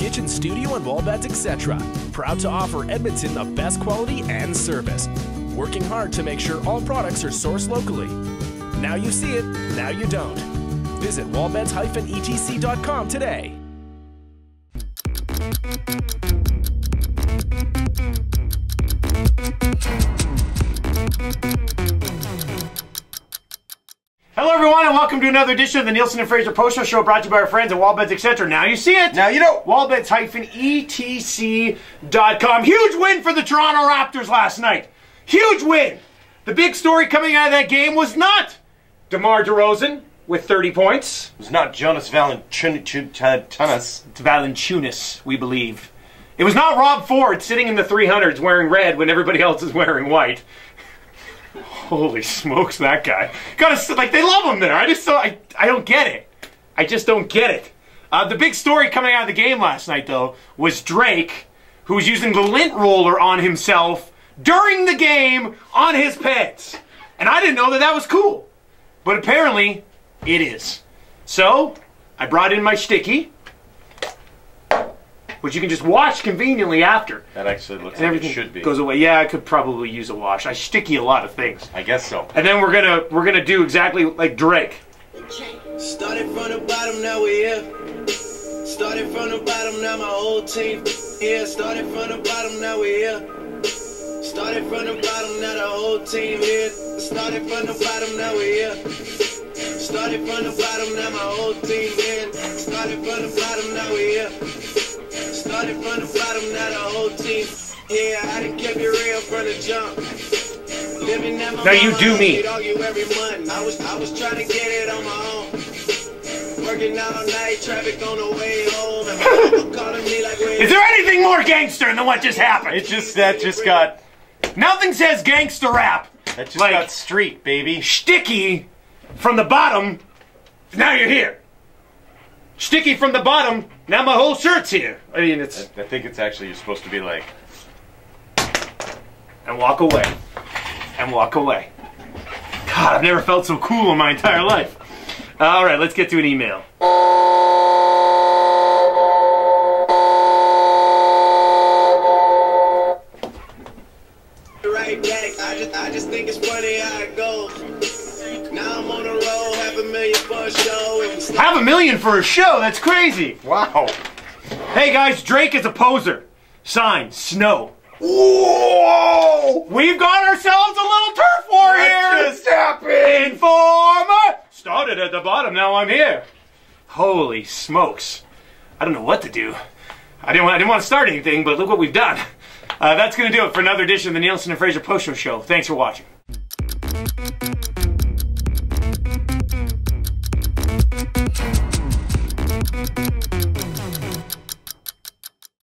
kitchen, studio, and wall beds, etc. Proud to offer Edmonton the best quality and service. Working hard to make sure all products are sourced locally. Now you see it, now you don't. Visit wallbeds-etc.com today. Hello, everyone, and welcome to another edition of the Nielsen and Fraser Post Show, brought to you by our friends at Wallbeds, etc. Now you see it. Now you know. Wallbeds-etc.com. Huge win for the Toronto Raptors last night. Huge win. The big story coming out of that game was not DeMar DeRozan with 30 points. It's not Jonas Valanciunas. Valanciunas, we believe. It was not Rob Ford sitting in the 300s wearing red when everybody else is wearing white. Holy smokes, that guy! Gotta like they love him there. I just I I don't get it. I just don't get it. Uh, the big story coming out of the game last night, though, was Drake, who was using the lint roller on himself during the game on his pants, and I didn't know that that was cool, but apparently it is. So I brought in my sticky, which you can just wash conveniently after. That actually looks And like it everything should be. goes away. Yeah, I could probably use a wash. I sticky a lot of things. I guess so. And then we're gonna we're gonna do exactly like Drake. Started from the bottom, now we here. Started from the bottom, now my whole team here. Started from the bottom, now we here. Started from the bottom, now the whole team here. Started from the bottom, now we here. Started from the bottom, now my whole team here. Started from the bottom, now we here. Started from the bottom, now the whole team. Yeah, I done kept it real from the jump. Living at my Now you do me. we'd every month. I was I was trying to get it on my own. Working out all night, traffic on the way home. And my me like, where Is there anything more gangster than what just happened? It just that just got Nothing says gangster rap. that just Like- got street, baby. Sticky from the bottom. Now you're here. Sticky from the bottom. Now my whole shirt's here. I mean, it's I think it's actually you're supposed to be like and walk away. And walk away. God, I've never felt so cool in my entire life. All right, let's get to an email. right back. I just I just think it's funny how it goes. Now I'm on the road, half a million for a show. And we start Half a million for a show. That's crazy. wow. Hey guys, Drake is a poser. Sign, Snow. Whoa! We've got ourselves a little turf war here. What just happened? Informer! Started at the bottom, now I'm here. Holy smokes. I don't know what to do. I didn't, want, I didn't want to start anything, but look what we've done. Uh, that's going to do it for another edition of the Nielsen and Fraser Post Show Show. Thanks for watching.